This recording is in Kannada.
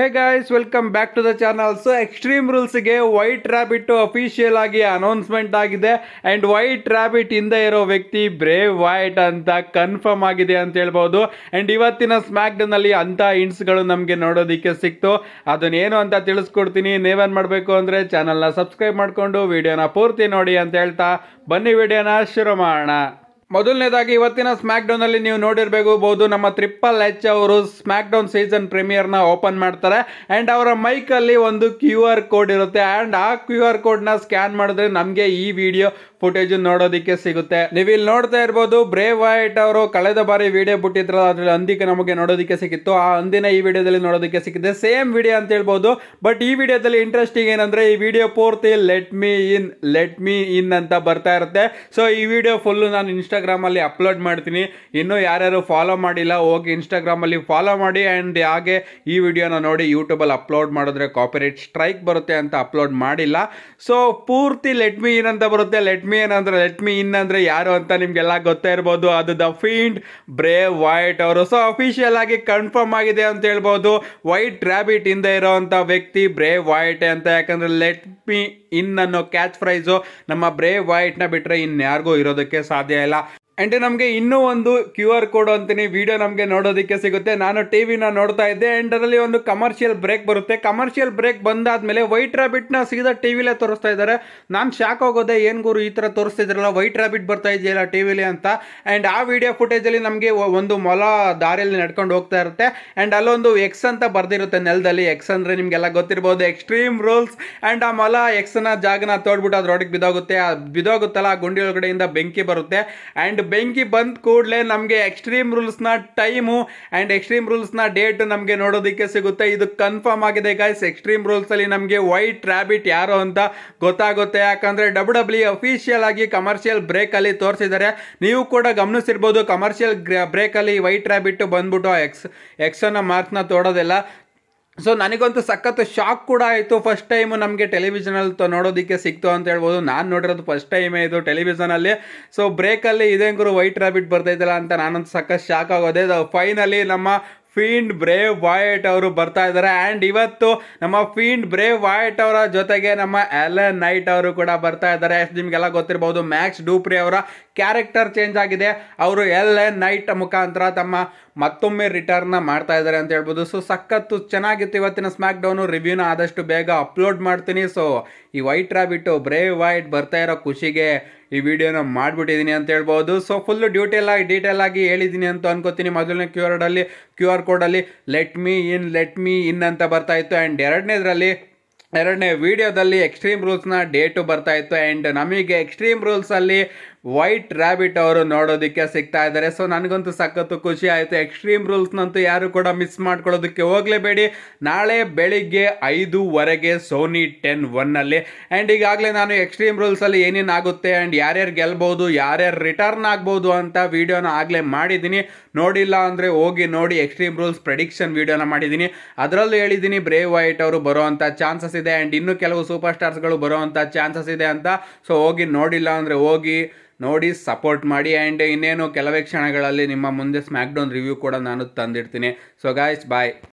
Hey guys welcome back to the channel so extreme ರೂಲ್ಸ್ಗೆ white rabbit official ಆಗಿ ಅನೌನ್ಸ್ಮೆಂಟ್ ಆಗಿದೆ. ಆ್ಯಂಡ್ ವೈಟ್ ರ್ಯಾಬಿಟ್ ಹಿಂದೆ ಇರೋ ವ್ಯಕ್ತಿ ಬ್ರೇವ್ ವೈಟ್ ಅಂತ ಕನ್ಫರ್ಮ್ ಆಗಿದೆ ಅಂತ ಹೇಳ್ಬೋದು. ಆ್ಯಂಡ್ ಇವತ್ತಿನ ಸ್ಮ್ಯಾಕ್ ಅಂಥ ಅಂತ ಹಿಂಟ್ಸ್ಗಳು ನಮಗೆ ನೋಡೋದಕ್ಕೆ ಸಿಕ್ತು. ಅದನ್ನೇನು ಅಂತ ತಿಳಿಸ್ಕೊಡ್ತೀನಿ. ನೀವೇನು ಮಾಡಬೇಕು ಅಂದರೆ ಚಾನಲ್ನ ಸಬ್ಸ್ಕ್ರೈಬ್ ಮಾಡಿಕೊಂಡು ವಿಡಿಯೋನ ಪೂರ್ತಿ ನೋಡಿ ಅಂತ ಹೇಳ್ತಾ ಬನ್ನಿ. ವಿಡಿಯೋನ ಶುರು ಮಾಡೋಣ. ಮೊದಲನೇದಾಗಿ ಇವತ್ತಿನ ಸ್ಮ್ಯಾಕ್ ಅಲ್ಲಿ ನೀವು ನೋಡಿರಬೇಕು ನಮ್ಮ ಟ್ರಿಪಲ್ ಎಚ್ ಅವರು ಸ್ಮ್ಯಾಕ್ ಡೌನ್ ಸೀಸನ್ ಪ್ರೀಮಿಯರ್ನ ಓಪನ್ ಮಾಡ್ತಾರೆ. ಅಂಡ್ ಅವರ ಮೈಕ್ ಅಲ್ಲಿ ಒಂದು ಕ್ಯೂ ಕೋಡ್ ಇರುತ್ತೆ. ಅಂಡ್ ಆ ಕ್ಯೂ ಆರ್ ಕೋಡ್ನ ಸ್ಕ್ಯಾನ್ ಮಾಡಿದ್ರೆ ನಮಗೆ ಈ ವಿಡಿಯೋ ಫುಟೇಜ್ ನೋಡೋದಕ್ಕೆ ಸಿಗುತ್ತೆ. ನೀವು ಇಲ್ಲಿ ನೋಡ್ತಾ ಇರ್ಬೋದು ಬ್ರೇವ್ ವೈಟ್ ಅವರು ಕಳೆದ ಬಾರಿ ವಿಡಿಯೋ ಬಿಟ್ಟಿದ್ರು ಅದ್ರಲ್ಲಿ ಅಂದಿಗೆ ನಮಗೆ ನೋಡೋದಕ್ಕೆ ಸಿಕ್ಕಿತ್ತು. ಆ ಅಂದಿನ ಈ ವಿಡಿಯೋದಲ್ಲಿ ನೋಡೋದಕ್ಕೆ ಸಿಕ್ಕಿದೆ. ಸೇಮ್ ವಿಡಿಯೋ ಅಂತ ಹೇಳ್ಬೋದು. ಬಟ್ ಈ ವಿಡಿಯೋದಲ್ಲಿ ಇಂಟ್ರೆಸ್ಟಿಂಗ್ ಏನಂದ್ರೆ, ಈ ವಿಡಿಯೋ ಪೂರ್ತಿ let me in let me in ಅಂತ ಬರ್ತಾ ಇರುತ್ತೆ. ಸೊ ಈ ವಿಡಿಯೋ ಫುಲ್ಲು ನಾನು ಇನ್ಸ್ಟಾಗ್ರಾಮ್ ಅಲ್ಲಿ ಅಪ್ಲೋಡ್ ಮಾಡ್ತೀನಿ. ಇನ್ನೂ ಯಾರ್ಯಾರು ಫಾಲೋ ಮಾಡಿಲ್ಲ, ಹೋಗಿ ಇನ್ಸ್ಟಾಗ್ರಾಮ್ ಅಲ್ಲಿ ಫಾಲೋ ಮಾಡಿ ಅಂಡ್ ಹಾಗೆ ಈ ವಿಡಿಯೋನ ನೋಡಿ ಯೂಟ್ಯೂಬಲ್ಲಿ ಅಪ್ಲೋಡ್ ಮಾಡಿದ್ರೆ ಕಾಪಿರೈಟ್ ಸ್ಟ್ರೈಕ್ ಬರುತ್ತೆ ಅಂತ ಅಪ್ಲೋಡ್ ಮಾಡಿಲ್ಲ. ಸೊ ಪೂರ್ತಿ ಲೆಟ್ ಮೀ ಇನ್ ಅಂತ ಬರುತ್ತೆ. ಲೆಟ್ ಏನಂದ್ರೆ ಲೆಟ್ ಮೀ ಇನ್ ಅಂದ್ರೆ ಯಾರು ಅಂತ ನಿಮ್ಗೆಲ್ಲ ಗೊತ್ತೇ ಇರ್ಬೋದು. ಅದು ದ ಫೀಂಡ್ ಬ್ರೇ ವೈಟ್ ಅವರು. ಸೊ ಅಫಿಷಿಯಲ್ ಆಗಿ ಕನ್ಫರ್ಮ್ ಆಗಿದೆ ಅಂತ ಹೇಳ್ಬೋದು. ವೈಟ್ ರ್ಯಾಬಿಟ್ ಹಿಂದೆ ಇರೋವಂಥ ವ್ಯಕ್ತಿ ಬ್ರೇ ವೈಟ್ ಅಂತ. ಯಾಕಂದ್ರೆ ಲೆಟ್ ಮೀ ಇನ್ ಅನ್ನೋ ಕ್ಯಾಚ್ ಪ್ರೈಸು ನಮ್ಮ ಬ್ರೇ ವೈಟ್ನ ಬಿಟ್ಟರೆ ಇನ್ಯಾರಿಗೂ ಇರೋದಕ್ಕೆ ಸಾಧ್ಯ ಇಲ್ಲ. ಅಂಡ್ ನಮಗೆ ಇನ್ನೂ ಒಂದು ಕ್ಯೂ ಆರ್ ಕೋಡ್ ಅಂತೀನಿ. ವಿಡಿಯೋ ನಮಗೆ ನೋಡೋದಕ್ಕೆ ಸಿಗುತ್ತೆ. ನಾನು ಟಿ ವಿನ ನೋಡ್ತಾ ಇದ್ದೆ. ಆ್ಯಂಡ್ ಅದರಲ್ಲಿ ಒಂದು ಕಮರ್ಷಿಯಲ್ ಬ್ರೇಕ್ ಬರುತ್ತೆ. ಕಮರ್ಷಿಯಲ್ ಬ್ರೇಕ್ ಬಂದಾದ್ಮೇಲೆ ವೈಟ್ ರ್ಯಾಬಿಟ್ನ ಸೀದಾ ಟಿ ವಿಲೇ ತೋರಿಸ್ತಾ ಇದ್ದಾರೆ. ನಾನು ಶಾಕ್ ಆಗೋದೆ, ಏನು ಗುರು ಈ ಥರ ತೋರಿಸ್ತಿದ್ರಲ್ಲ? ವೈಟ್ ರ್ಯಾಬಿಟ್ ಬರ್ತಾ ಇದೆಯಲ್ಲ ಟಿ ವಿಲಿ ಅಂತ. ಆ್ಯಂಡ್ ಆ ವಿಡಿಯೋ ಫುಟೇಜಲ್ಲಿ ನಮಗೆ ಒಂದು ಮೊಲ ದಾರಿಯಲ್ಲಿ ನಡ್ಕೊಂಡು ಹೋಗ್ತಾ ಇರುತ್ತೆ. ಆ್ಯಂಡ್ ಅಲ್ಲೊಂದು ಎಕ್ಸ್ ಅಂತ ಬರ್ದಿರುತ್ತೆ ನೆಲದಲ್ಲಿ. ಎಕ್ಸ್ ಅಂದರೆ ನಿಮಗೆಲ್ಲ ಗೊತ್ತಿರ್ಬೋದು. ಎಕ್ಸ್ಟ್ರೀಮ್ ರೂಲ್ಸ್ ಆ್ಯಂಡ್ ಆ ಮೊಲ ಎಕ್ಸ್ನ ಜಾಗನ ತೋಡ್ಬಿಟ್ಟು ಅದ್ರೊಳಗೆ ಬಿದೋಗುತ್ತೆ. ಆ ಬಿದ್ದೋಗುತ್ತಲ್ಲ ಆ ಗುಂಡಿ ಒಳಗಡೆಯಿಂದ ಬೆಂಕಿ ಬರುತ್ತೆ. ಆ್ಯಂಡ್ ಬೆಂಕಿ ಬಂದ ಕೂಡಲೇ ನಮಗೆ ಎಕ್ಸ್ಟ್ರೀಮ್ ರೂಲ್ಸ್ನ ಟೈಮು ಆ್ಯಂಡ್ ಎಕ್ಸ್ಟ್ರೀಮ್ ರೂಲ್ಸ್ನ ಡೇಟ್ ನಮಗೆ ನೋಡೋದಕ್ಕೆ ಸಿಗುತ್ತೆ. ಇದು ಕನ್ಫರ್ಮ್ ಆಗಿದೆ ಗಾಯ್ಸ್ ಎಕ್ಸ್ಟ್ರೀಮ್ ರೂಲ್ಸಲ್ಲಿ ನಮಗೆ ವೈಟ್ ರ್ಯಾಬಿಟ್ ಯಾರು ಅಂತ ಗೊತ್ತಾಗುತ್ತೆ. ಯಾಕಂದರೆ ಡಬ್ಲ್ಯೂ ಡಬ್ಲ್ಯೂ ಅಫಿಷಿಯಲ್ ಆಗಿ ಕಮರ್ಷಿಯಲ್ ಬ್ರೇಕಲ್ಲಿ ತೋರಿಸಿದ್ದಾರೆ. ನೀವು ಕೂಡ ಗಮನಿಸಿರ್ಬೋದು ಕಮರ್ಷಿಯಲ್ ಬ್ರೇಕಲ್ಲಿ ವೈಟ್ ರ್ಯಾಬಿಟ್ಟು ಬಂದ್ಬಿಟ್ಟು ಎಕ್ಸ್ ಎಕ್ಸನ್ನ ಮಾರ್ಕ್ಸ್ನ ತೋಡೋದಿಲ್ಲ. ಸೊ ನನಗಂತೂ ಸಖತ್ ಶಾಕ್ ಕೂಡ ಆಯಿತು. ಫಸ್ಟ್ ಟೈಮು ನಮಗೆ ಟೆಲಿವಿಷನಲ್ಲಿ ತ ನೋಡೋದಕ್ಕೆ ಸಿಕ್ತು ಅಂತ ಹೇಳ್ಬೋದು. ನಾನು ನೋಡಿರೋದು ಫಸ್ಟ್ ಟೈಮೇ ಇದು ಟೆಲಿವಿಷನಲ್ಲಿ ಸೊ ಬ್ರೇಕಲ್ಲಿ ಗುರು ವೈಟ್ ರ್ಯಾಬಿಟ್ ಬರ್ತೈತಲ್ಲ ಅಂತ ನಾನಂತೂ ಸಖತ್ ಶಾಕ್ ಆಗೋದೆ. ಫೈನಲಿ ನಮ್ಮ ಫೀಂಡ್ ಬ್ರೇವ್ ವಾಯಟ್ ಅವರು ಬರ್ತಾ ಇದ್ದಾರೆ. ಆ್ಯಂಡ್ ಇವತ್ತು ನಮ್ಮ ಫೀಂಡ್ ಬ್ರೇವ್ ವಾಯಟ್ ಅವರ ಜೊತೆಗೆ ನಮ್ಮ ಎಲನ್ ನೈಟ್ ಅವರು ಕೂಡ ಬರ್ತಾ ಇದ್ದಾರೆ. ನಿಮಗೆಲ್ಲ ಗೊತ್ತಿರ್ಬೋದು ಮ್ಯಾಕ್ಸ್ ಡೂಪ್ರಿ ಅವರ ಕ್ಯಾರೆಕ್ಟರ್ ಚೇಂಜ್ ಆಗಿದೆ. ಅವರು ಎಲ್ ಎನ್ ನೈಟ್ ಮುಖಾಂತರ ತಮ್ಮ ಮತ್ತೊಮ್ಮೆ ರಿಟರ್ನ್ ಮಾಡ್ತಾ ಇದ್ದಾರೆ ಅಂತ ಹೇಳ್ಬೋದು. ಸೊ ಸಖತ್ತು ಚೆನ್ನಾಗಿತ್ತು ಇವತ್ತಿನ ಸ್ಮ್ಯಾಕ್ ಡೌನು ರಿವ್ಯೂನ ಆದಷ್ಟು ಬೇಗ ಅಪ್ಲೋಡ್ ಮಾಡ್ತೀನಿ. ಸೊ ಈ ವೈಟ್ ರಾಬಿಟ್ಟು ಬ್ರೇವ್ ವೈಟ್ ಬರ್ತಾ ಇರೋ ಖುಷಿಗೆ ಈ ವಿಡಿಯೋನ ಮಾಡಿಬಿಟ್ಟಿದ್ದೀನಿ ಅಂತ ಹೇಳ್ಬೋದು. ಸೊ ಫುಲ್ಲು ಡ್ಯೂಟೇಲ್ ಆಗಿ ಡೀಟೇಲ್ ಆಗಿ ಹೇಳಿದ್ದೀನಿ ಅಂತ ಅನ್ಕೋತೀನಿ ಮೊದಲನೇ ಕ್ಯೂ ಆರ್ಡಲ್ಲಿ Q R ಕೋಡಲ್ಲಿ let me in let me in ಅಂತ ಬರ್ತಾ ಇತ್ತು. ಆ್ಯಂಡ್ ಎರಡನೇದ್ರಲ್ಲಿ, ಎರಡನೇ ವಿಡಿಯೋದಲ್ಲಿ ಎಕ್ಸ್ಟ್ರೀಮ್ ರೂಲ್ಸ್ನ ಡೇಟು ಬರ್ತಾ ಇತ್ತು. ಆ್ಯಂಡ್ ನಮಗೆ ಎಕ್ಸ್ಟ್ರೀಮ್ ರೂಲ್ಸಲ್ಲಿ ವೈಟ್ ರ್ಯಾಬಿಟ್ ಅವರು ನೋಡೋದಕ್ಕೆ ಸಿಗ್ತಾ ಇದ್ದಾರೆ. ಸೊ ನನಗಂತೂ ಸಖತ್ತು ಖುಷಿ ಆಯಿತು. ಎಕ್ಸ್ಟ್ರೀಮ್ ರೂಲ್ಸ್ನಂತೂ ಯಾರು ಕೂಡ ಮಿಸ್ ಮಾಡ್ಕೊಳ್ಳೋದಕ್ಕೆ ಹೋಗಲೇಬೇಡಿ. ನಾಳೆ ಬೆಳಿಗ್ಗೆ ಐದೂವರೆಗೆ ಸೋನಿ ಟೆನ್ ಒನ್ನಲ್ಲಿ ಆ್ಯಂಡ್ ಈಗಾಗಲೇ ನಾನು ಎಕ್ಸ್ಟ್ರೀಮ್ ರೂಲ್ಸಲ್ಲಿ ಏನೇನು ಆಗುತ್ತೆ ಆ್ಯಂಡ್ ಯಾರ್ಯಾರು ಗೆಲ್ಬೋದು, ಯಾರ್ಯಾರು ರಿಟರ್ನ್ ಆಗ್ಬೋದು ಅಂತ ವೀಡಿಯೋನ ಆಗಲೇ ಮಾಡಿದ್ದೀನಿ. ನೋಡಿಲ್ಲ ಅಂದರೆ ಹೋಗಿ ನೋಡಿ ಎಕ್ಸ್ಟ್ರೀಮ್ ರೂಲ್ಸ್ ಪ್ರೆಡಿಕ್ಷನ್ ವೀಡಿಯೋನ ಮಾಡಿದ್ದೀನಿ. ಅದರಲ್ಲೂ ಹೇಳಿದ್ದೀನಿ ಬ್ರೇವ್ ವೈಟ್ ಅವರು ಬರೋವಂಥ ಚಾನ್ಸಸ್ ಇದೆ. ಆ್ಯಂಡ್ ಇನ್ನೂ ಕೆಲವು ಸೂಪರ್ ಸ್ಟಾರ್ಸ್ಗಳು ಬರೋವಂಥ ಚಾನ್ಸಸ್ ಇದೆ ಅಂತ. ಸೊ ಹೋಗಿ ನೋಡಿಲ್ಲ ಅಂದರೆ ಹೋಗಿ ನೋಡಿ ಸಪೋರ್ಟ್ ಮಾಡಿ ಆ್ಯಂಡ್ ಇನ್ನೇನು ಕೆಲವೇ ಕ್ಷಣಗಳಲ್ಲಿ ನಿಮ್ಮ ಮುಂದೆ ಸ್ಮ್ಯಾಕ್ಡೌನ್ ರಿವ್ಯೂ ಕೂಡ ನಾನು ತಂದಿರ್ತೀನಿ ಸೊ ಗಾಯ್ಸ್ ಬಾಯ್